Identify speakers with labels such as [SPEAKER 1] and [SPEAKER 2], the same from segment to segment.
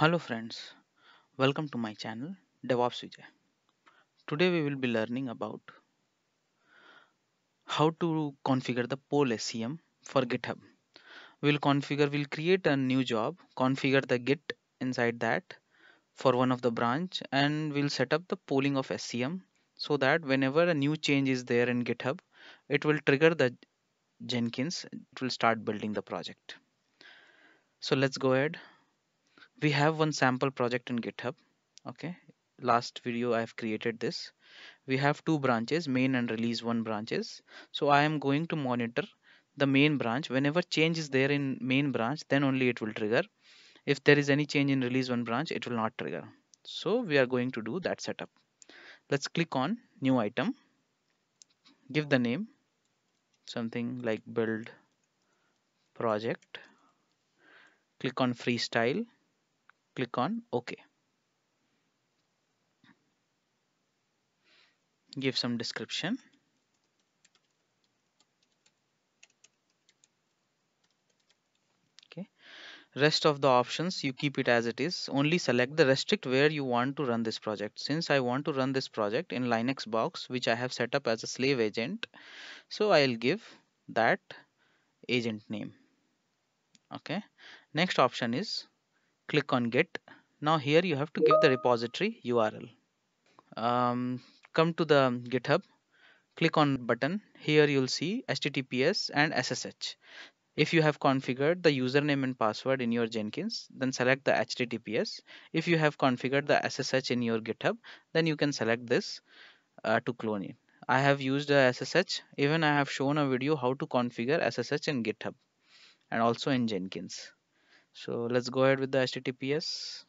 [SPEAKER 1] Hello friends, welcome to my channel DevOps Vijay. Today we will be learning about how to configure the poll SCM for GitHub. We'll configure, we'll create a new job, configure the Git inside that for one of the branch and we'll set up the polling of SCM so that whenever a new change is there in GitHub, it will trigger the Jenkins, it will start building the project. So let's go ahead. We have one sample project in GitHub. Okay, last video I have created this. We have two branches, main and release one branches. So I am going to monitor the main branch. Whenever change is there in main branch, then only it will trigger. If there is any change in release one branch, it will not trigger. So we are going to do that setup. Let's click on new item. Give the name something like build project. Click on freestyle. Click on OK. give some description. Okay. Rest of the options you keep it as it is. Only select the restrict where you want to run this project. Since I want to run this project in Linux box which I have set up as a slave agent so I'll give that agent name. Okay. Next option is click on git now here you have to give the repository URL um, come to the github click on button. Here you'll see https and ssh if you have configured the username and password in your jenkins then select the https if you have configured the ssh in your github then you can select this uh, to clone it. I have used a ssh even i have shown a video how to configure ssh in github and also in jenkins so let's go ahead with the https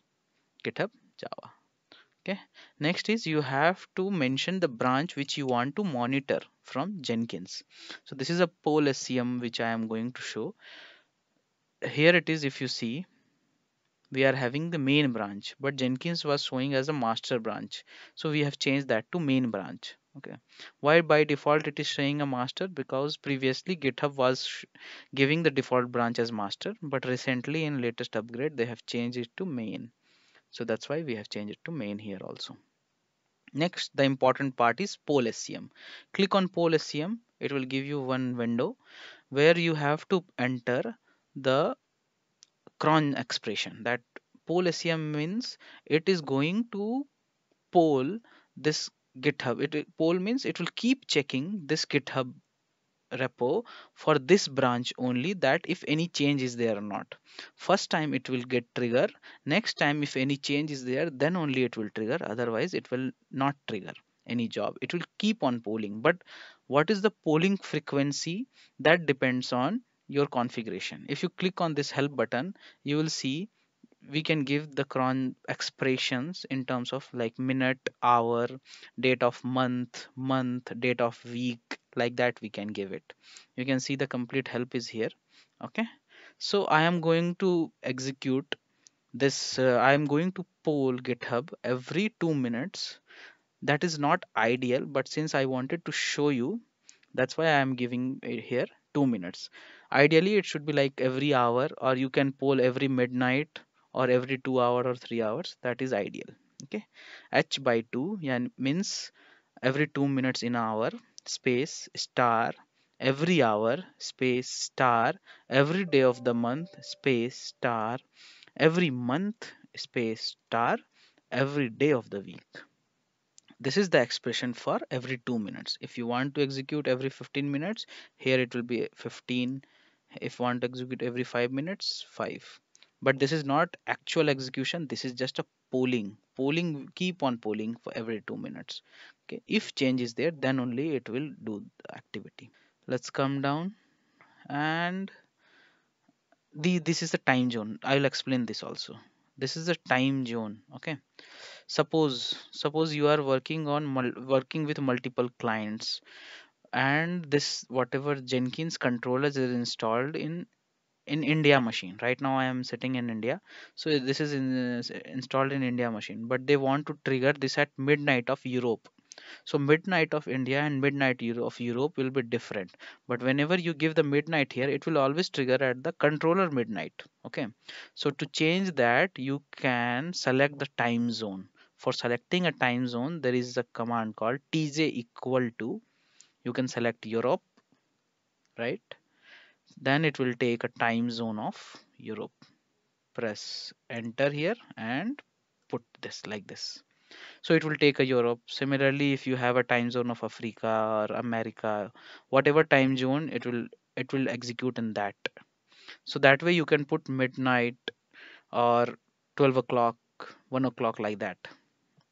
[SPEAKER 1] github java. Okay. Next is you have to mention the branch which you want to monitor from jenkins. So this is a poll scm which i am going to show. Here it is if you see we are having the main branch but jenkins was showing as a master branch. So we have changed that to main branch okay. Why by default it is showing a master? Because previously github was giving the default branch as master but recently in latest upgrade they have changed it to main. So that's why we have changed it to main here also. Next the important part is poll scm click on poll scm it will give you one window where you have to enter the cron expression. That poll scm means it is going to poll this github. It poll means it will keep checking this github repo for this branch only that if any change is there or not. First time it will get trigger. Next time if any change is there then only it will trigger. Otherwise it will not trigger any job. It will keep on polling. But what is the polling frequency that depends on your configuration? If you click on this help button you will see we can give the cron expressions in terms of like minute hour date of month month date of week like that we can give it. You can see the complete help is here okay? So i am going to execute this uh, i am going to poll github every two minutes. That is not ideal but since i wanted to show you that's why i am giving it here two minutes. Ideally it should be like every hour or you can poll every midnight or every two hour or three hours that is ideal. Okay? H by 2 yeah, means every two minutes in hour space star every hour space star every day of the month space star every month space star every day of the week. This is the expression for every two minutes. If you want to execute every 15 minutes here it will be 15 if want to execute every five minutes five but this is not actual execution. This is just a polling. Polling keep on polling for every two minutes. Okay if change is there then only it will do the activity. Let's come down. And the this is the time zone. I'll explain this also. This is the time zone okay? Suppose suppose you are working on working with multiple clients and this whatever jenkins controllers is installed in in India machine. Right now I am sitting in India. So this is in, uh, installed in India machine, but they want to trigger this at midnight of Europe. so midnight of india and midnight of europe will be different. But whenever you give the midnight here it will always trigger at the controller midnight. Okay? So to change that you can select the time zone. For selecting a time zone there is a command called TZ equal to you can select europe. Right then it will take a time zone of europe. Press enter here and put this like this. So it will take a europe. Similarly if you have a time zone of africa or america whatever time zone it will it will execute in that. So that way you can put midnight or 12 o'clock 1 o'clock like that.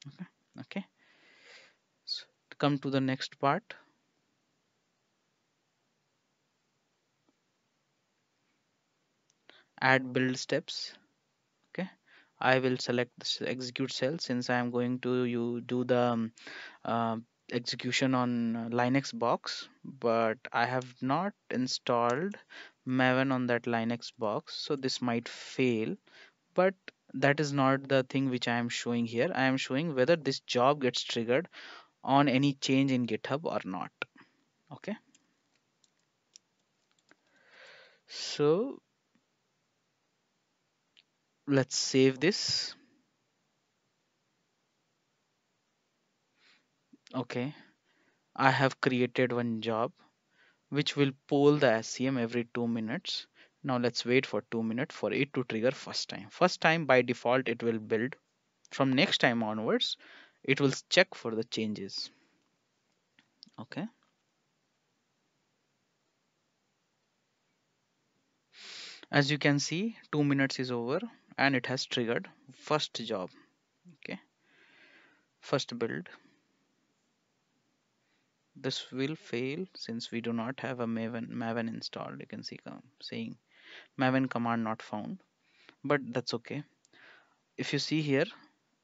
[SPEAKER 1] Okay? Okay? So come to the next part add build steps. Okay. I will select this execute shell since i am going to you do the um, uh, execution on linux box but i have not installed maven on that linux box so this might fail but that is not the thing which i am showing here. I am showing whether this job gets triggered on any change in github or not. Okay. So let's save this. Okay. I have created one job which will poll the scm every two minutes. Now let's wait for two minutes for it to trigger first time. First time by default it will build. From next time onwards it will check for the changes. Okay. As you can see two minutes is over and it has triggered first job okay? First build. This will fail since we do not have a maven maven installed. You can see saying maven command not found but that's okay. If you see here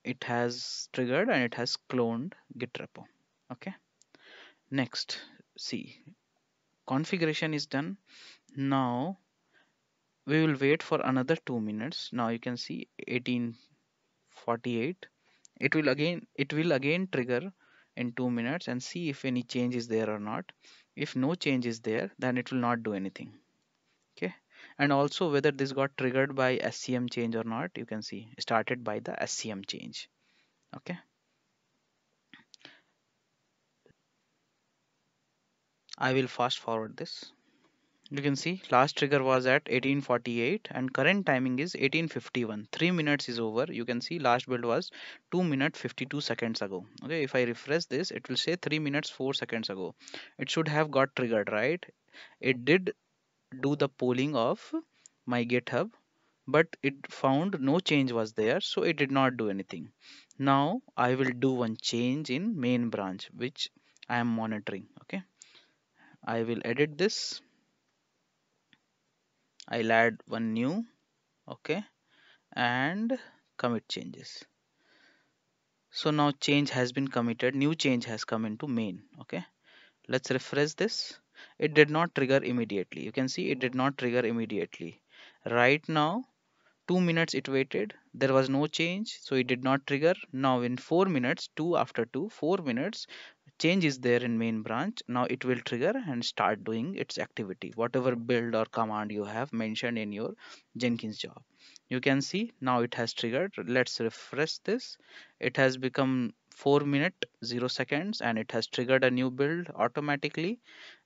[SPEAKER 1] it has triggered and it has cloned git repo okay? Next see configuration is done. Now we will wait for another two minutes. Now you can see 1848 it will again it will again trigger in two minutes and see if any change is there or not. If no change is there then it will not do anything. Okay? And also whether this got triggered by scm change or not you can see started by the scm change. Okay? I will fast forward this you can see last trigger was at 1848 and current timing is 1851 3 minutes is over. You can see last build was 2 minutes 52 seconds ago. Okay if i refresh this it will say 3 minutes 4 seconds ago. It should have got triggered right? It did do the polling of my github but it found no change was there so it did not do anything. Now i will do one change in main branch which i am monitoring okay? I will edit this I'll add one new okay and commit changes. So now change has been committed new change has come into main okay. Let's refresh this. It did not trigger immediately. You can see it did not trigger immediately. Right now two minutes it waited there was no change so it did not trigger. Now in four minutes two after two four minutes change is there in main branch now it will trigger and start doing its activity. Whatever build or command you have mentioned in your jenkins job. You can see now it has triggered. Let's refresh this. It has become 4 minute 0 seconds and it has triggered a new build automatically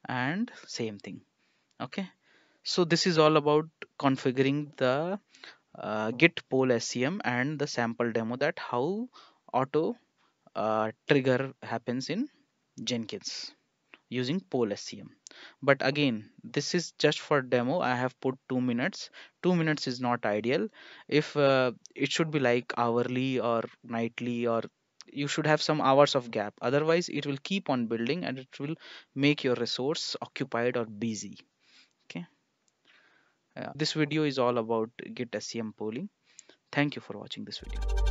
[SPEAKER 1] and same thing. Okay? So this is all about configuring the uh, git poll scm and the sample demo that how auto uh, trigger happens in Jenkins using poll SCM. But again, this is just for demo. I have put two minutes. Two minutes is not ideal. If uh, it should be like hourly or nightly or you should have some hours of gap. Otherwise, it will keep on building and it will make your resource occupied or busy. Okay. Uh, this video is all about Git SCM polling. Thank you for watching this video.